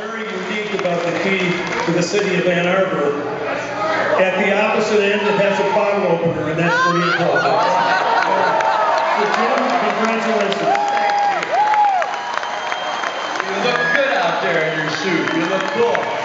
very unique about the key to the city of Ann Arbor. At the opposite end, it has a bottle opener, and that's pretty important. So Jim, congratulations. You look good out there in your suit. You look cool.